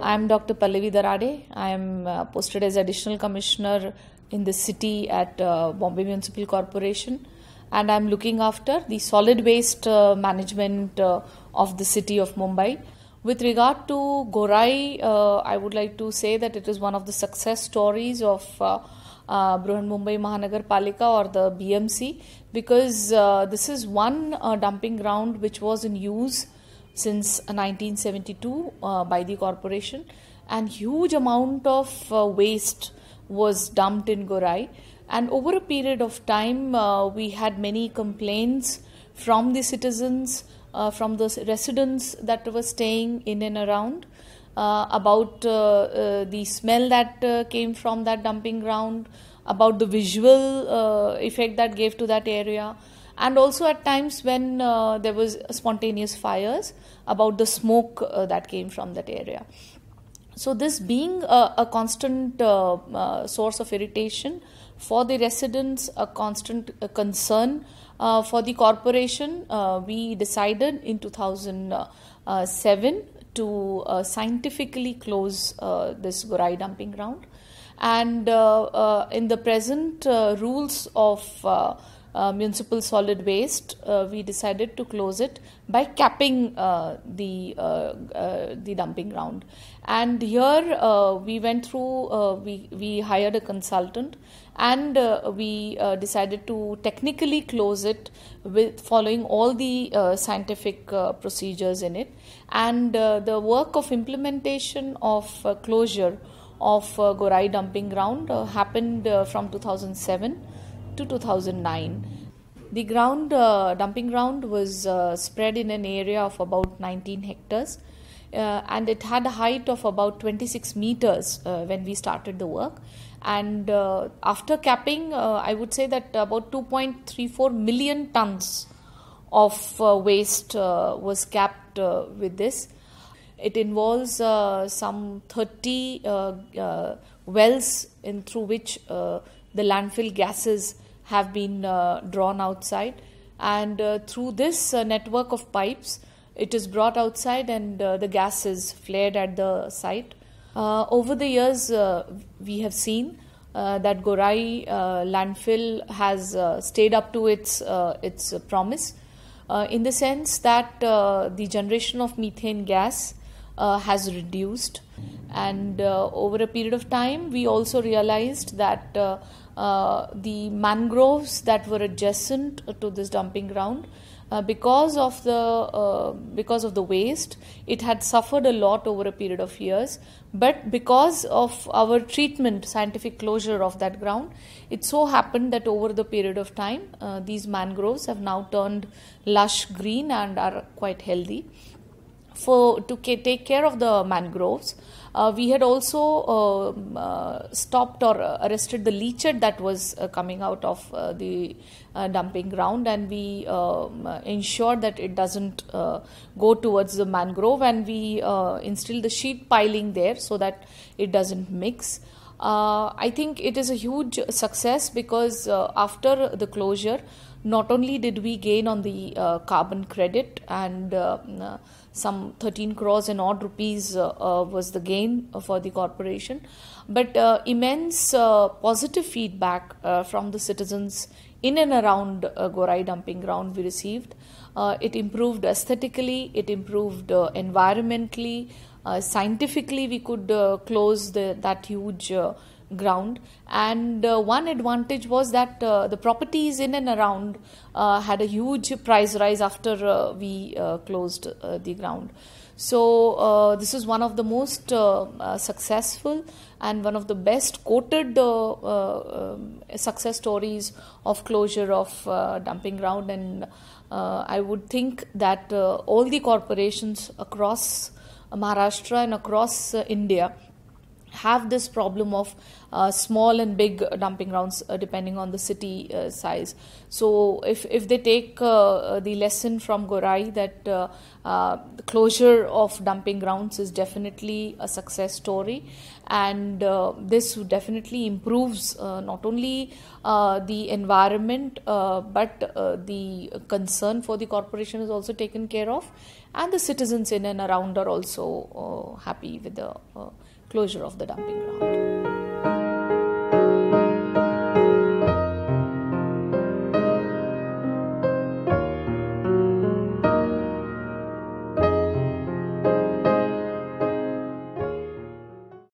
I'm Dr. Pallavi Darade. I am uh, posted as Additional Commissioner in the city at uh, Bombay Municipal Corporation, and I'm looking after the solid waste uh, management uh, of the city of Mumbai. With regard to Gorai, uh, I would like to say that it is one of the success stories of uh, uh, Bruhan Mumbai Mahanagar Palika or the BMC because uh, this is one uh, dumping ground which was in use since 1972 uh, by the corporation and huge amount of uh, waste was dumped in Gorai. And over a period of time uh, we had many complaints from the citizens uh, from the residents that were staying in and around uh, about uh, uh, the smell that uh, came from that dumping ground about the visual uh, effect that gave to that area. And also at times when uh, there was spontaneous fires about the smoke uh, that came from that area. So this being a, a constant uh, uh, source of irritation for the residents a constant uh, concern for the corporation we decided in 2007 to scientifically close this gorai dumping ground and uh, uh, in the present uh, rules of uh, municipal solid waste, uh, we decided to close it by capping uh, the the dumping ground. And here we went through. We we hired a consultant, and we decided to technically close it with following all the scientific procedures in it. And the work of implementation of closure of uh, Gorai dumping ground uh, happened uh, from 2007 to 2009. The ground dumping ground was spread in an area of about 19 hectares, uh, and it had a height of about 26 meters uh, when we started the work. And uh, after capping, I would say that about 2.34 million tons of waste was capped with this. It involves uh, some 30 uh, uh, wells in through which the landfill gases have been drawn outside, and through this network of pipes, it is brought outside and uh, the gas is flared at the site. Uh, over the years, uh, we have seen that Gorai landfill has stayed up to its its promise, in the sense that the generation of methane gas uh, has reduced, and uh, over a period of time, we also realized that uh, uh, the mangroves that were adjacent to this dumping ground uh, because of the because of the waste it had suffered a lot over a period of years. But because of our treatment scientific closure of that ground it so happened that over the period of time these mangroves have now turned lush green and are quite healthy for to take care of the mangroves. Uh, we had also um, uh, stopped or arrested the leachate that was uh, coming out of uh, the uh, dumping ground and we um, ensured that it doesn't go towards the mangrove and we instilled the sheet piling there so that it doesn't mix. I think it is a huge success because after the closure, not only did we gain on the uh, carbon credit and uh, uh, some 13 crores and odd rupees uh, uh, was the gain for the corporation, but uh, immense positive feedback from the citizens in and around Gorai dumping ground we received. It improved aesthetically, it improved environmentally, scientifically we could close the, that huge ground. And uh, one advantage was that uh, the properties in and around uh, had a huge price rise after uh, we uh, closed uh, the ground. So this is one of the most successful and one of the best quoted um, success stories of closure of dumping ground. And i would think that all the corporations across Maharashtra and across India have this problem of uh, small and big dumping grounds uh, depending on the city uh, size. So if, if they take uh, the lesson from Gorai that uh, uh, the closure of dumping grounds is definitely a success story and this definitely improves not only the environment but the concern for the corporation is also taken care of and the citizens in and around are also happy with the closure of the dumping ground.